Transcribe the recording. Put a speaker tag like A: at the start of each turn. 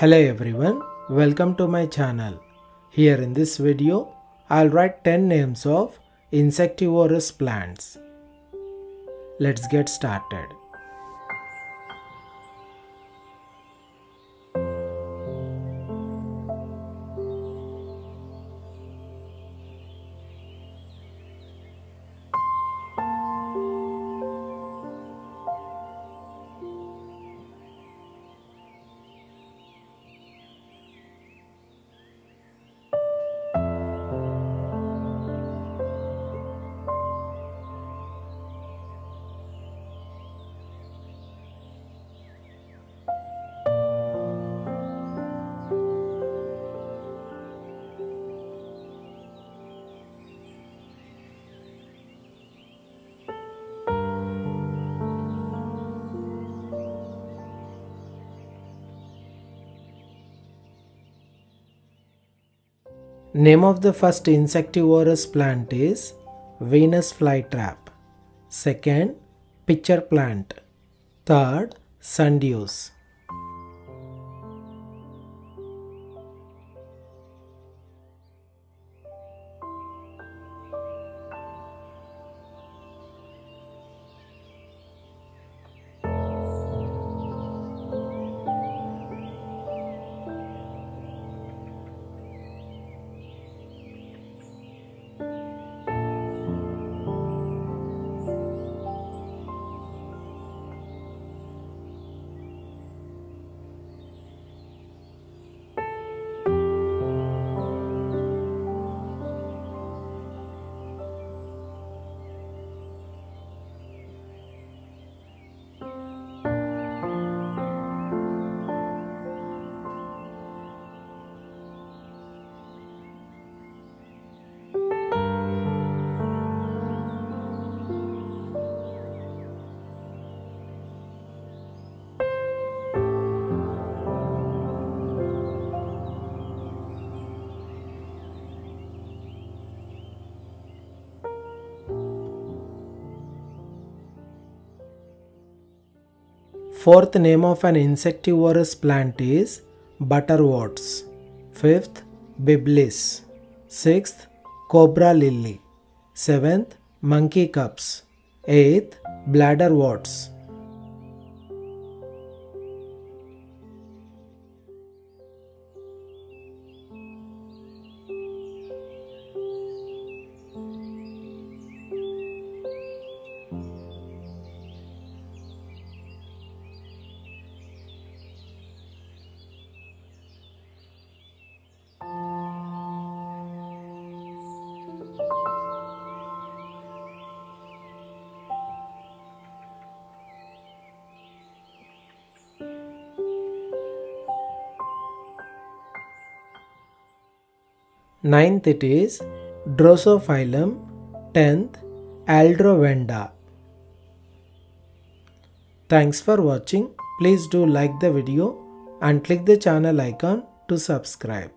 A: Hello everyone, welcome to my channel. Here in this video, I'll write 10 names of insectivorous plants. Let's get started. Name of the first insectivorous plant is Venus flytrap. Second, pitcher plant. Third, sundews. Fourth name of an insectivorous plant is butterworts. Fifth, Byblis. Sixth, cobra lily. Seventh, monkey cups. Eighth, bladderworts. Ninth it is Drosophyllum. Tenth Aldrovanda. Thanks for watching. Please do like the video and click the channel icon to subscribe.